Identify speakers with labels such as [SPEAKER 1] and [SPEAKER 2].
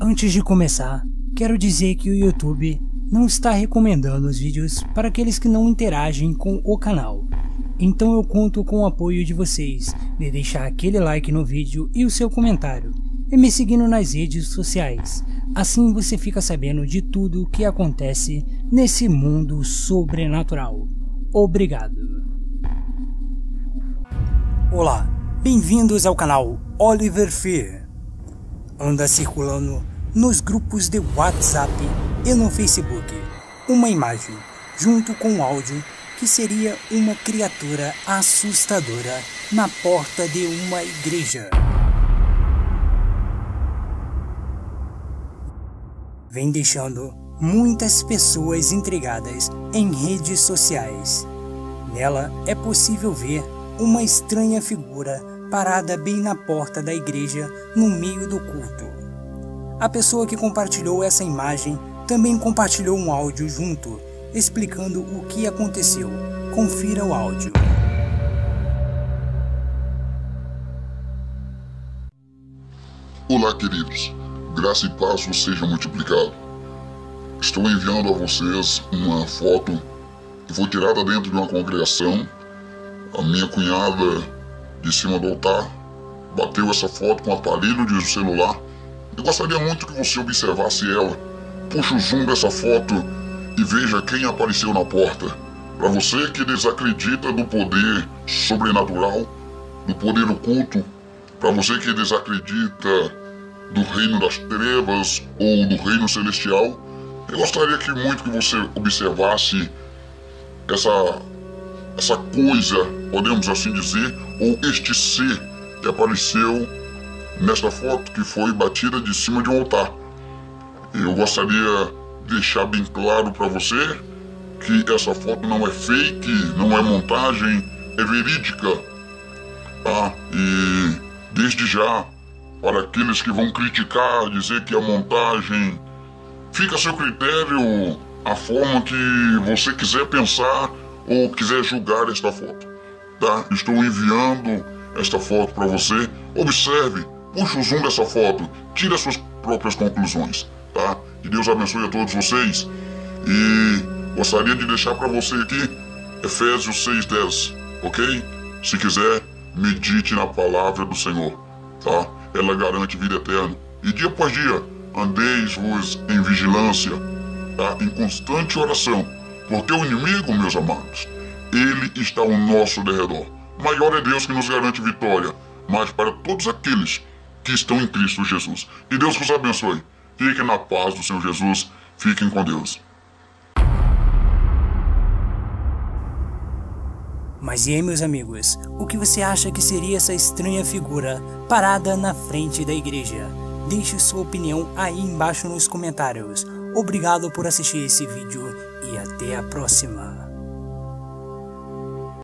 [SPEAKER 1] Antes de começar, quero dizer que o YouTube não está recomendando os vídeos para aqueles que não interagem com o canal. Então eu conto com o apoio de vocês de deixar aquele like no vídeo e o seu comentário e me seguindo nas redes sociais. Assim você fica sabendo de tudo o que acontece nesse mundo sobrenatural. Obrigado. Olá, bem-vindos ao canal Oliver Fear. Anda circulando nos grupos de WhatsApp e no Facebook uma imagem junto com um áudio que seria uma criatura assustadora na porta de uma igreja. Vem deixando muitas pessoas intrigadas em redes sociais. Nela é possível ver uma estranha figura parada bem na porta da igreja no meio do culto. A pessoa que compartilhou essa imagem também compartilhou um áudio junto, explicando o que aconteceu. Confira o áudio.
[SPEAKER 2] Olá, queridos. Graça e paz sejam multiplicados. Estou enviando a vocês uma foto que foi tirada dentro de uma congregação. A minha cunhada de cima do altar, bateu essa foto com o aparelho de celular. Eu gostaria muito que você observasse ela. Puxa o zoom dessa foto e veja quem apareceu na porta. Para você que desacredita do poder sobrenatural, do poder oculto, para você que desacredita do reino das trevas ou do reino celestial, eu gostaria que muito que você observasse essa essa coisa, podemos assim dizer, ou este ser que apareceu nesta foto que foi batida de cima de um altar. Eu gostaria de deixar bem claro para você que essa foto não é fake, não é montagem, é verídica. Tá? E desde já, para aqueles que vão criticar, dizer que é montagem, fica a seu critério a forma que você quiser pensar ou quiser julgar esta foto, tá? Estou enviando esta foto para você. Observe, puxe o zoom dessa foto, tire as suas próprias conclusões, tá? Que Deus abençoe a todos vocês. E gostaria de deixar para você aqui Efésios 6:10, ok? Se quiser, medite na palavra do Senhor, tá? Ela garante vida eterna. E dia após dia, andeis-vos em vigilância, tá? Em constante oração porque o inimigo, meus amados, ele está ao nosso derredor. Maior é Deus que nos garante vitória, mas para todos aqueles que estão em Cristo Jesus. Que Deus vos abençoe. Fiquem na paz do Senhor Jesus. Fiquem com Deus.
[SPEAKER 1] Mas e aí, meus amigos, o que você acha que seria essa estranha figura parada na frente da igreja? Deixe sua opinião aí embaixo nos comentários. Obrigado por assistir esse vídeo até a próxima.